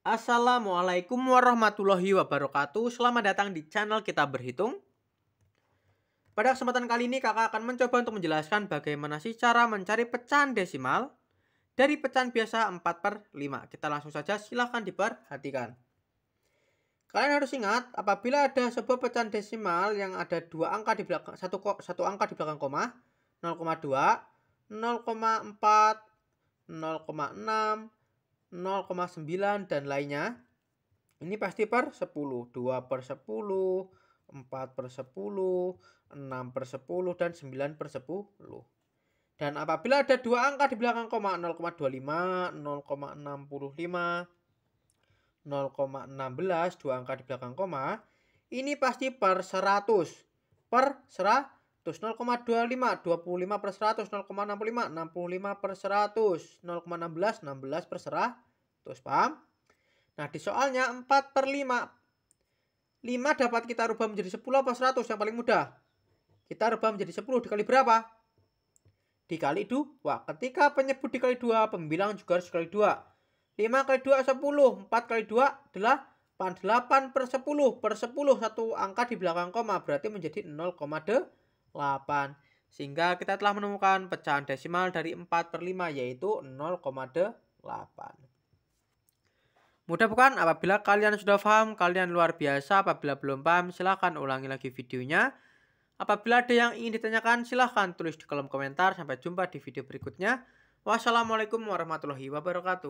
Assalamualaikum warahmatullahi wabarakatuh. Selamat datang di channel kita berhitung. Pada kesempatan kali ini kakak akan mencoba untuk menjelaskan bagaimana sih cara mencari pecahan desimal Dari pecahan biasa 4 per 5 Kita langsung saja silahkan diperhatikan. Kalian harus ingat apabila ada sebuah pecahan desimal yang ada dua angka di belakang satu, satu angka di belakang koma 0,2 0,4 0,6 0,9 dan lainnya ini pasti per 10 2 per 10 4 per 10 6 per 10 dan 9 per 10 dan apabila ada dua angka di belakang koma 0,25 0,65 0,16 dua angka di belakang koma ini pasti per 100 per 100 0,25 25 per 100 0,65 65 per 100 0,16 16 per 100 paham? Nah di soalnya 4 per 5 5 dapat kita rubah menjadi 10 apa 100 yang paling mudah kita rubah menjadi 10 dikali berapa? dikali 2 ketika penyebut dikali 2 pembilang juga harus dikali 2 5 kali 2 10 4 kali 2 adalah 8 per 10 per 10 satu angka di belakang koma berarti menjadi 0,8 8. Sehingga kita telah menemukan pecahan desimal dari 4 per 5 yaitu 0,8. Mudah bukan? Apabila kalian sudah paham, kalian luar biasa. Apabila belum paham, silahkan ulangi lagi videonya. Apabila ada yang ingin ditanyakan, silahkan tulis di kolom komentar. Sampai jumpa di video berikutnya. Wassalamualaikum warahmatullahi wabarakatuh.